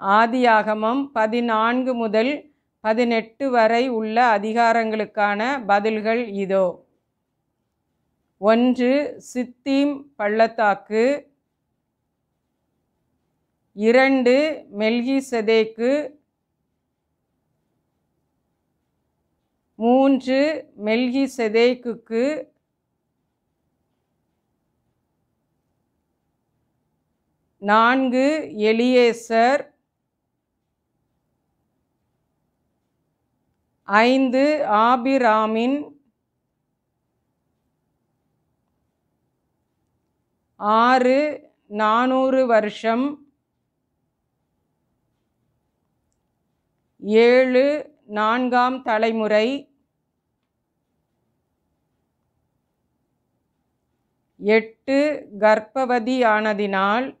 ஆதியாகமம் பதினான்கு முதல் பதினெட்டு வரை உள்ள அதிகாரங்களுக்கான பதில்கள் இதோ. ஒன்று சித்தீம் பள்ளத்தாக்கு இரண்டு மெல்கி செதேக்கு மூன்று மெல்கி செதேக்குக்கு நான்கு எலியேசர் ஐந்து ஆபிராமின். ஆறு நானூறு வருஷம். ஏழு நான்காம் தலைமுறை. எட்டு கர்ப்பவதியானதினால்.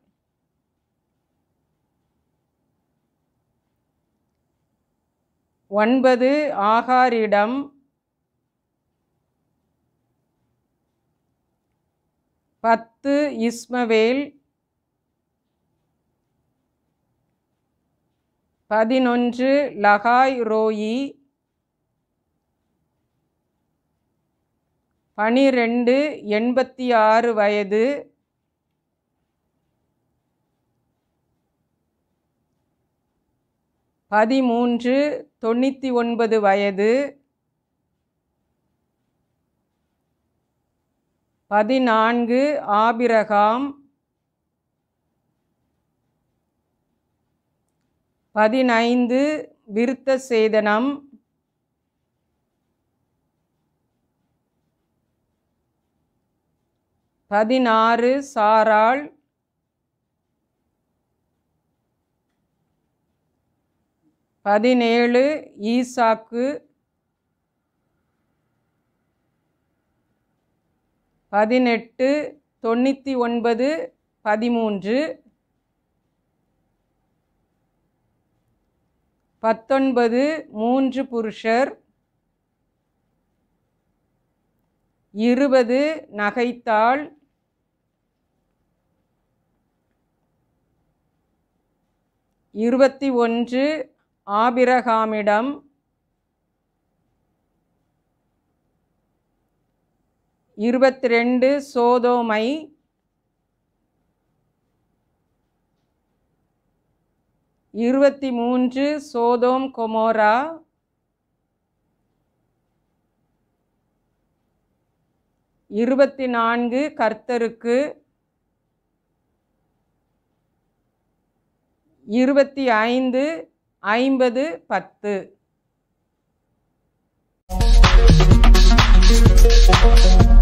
ஒன்பது ஆகாரிடம் பத்து இஸ்மவேல் பதினொன்று லகாய் ரோயி பனிரெண்டு எண்பத்தி ஆறு வயது பதிமூன்று தொண்ணூற்றி ஒன்பது வயது. பதினான்கு ஆபிரகாம். பதினைந்து விருத்த சேதனம் பதினாறு சாராள். பதினேழு ஈசாக்கு பதினெட்டு தொண்ணூற்றி ஒன்பது பதிமூன்று பத்தொன்பது மூன்று புருஷர் இருபது நகைத்தாள் இருபத்தி ஒன்று ஆபிரகாமிடம் இருபத்தி ரெண்டு சோதோமை இருபத்தி மூன்று சோதோம் கொமோரா இருபத்தி நான்கு கர்த்தருக்கு இருபத்தி ஐந்து ஐம்பது பத்து Thank you.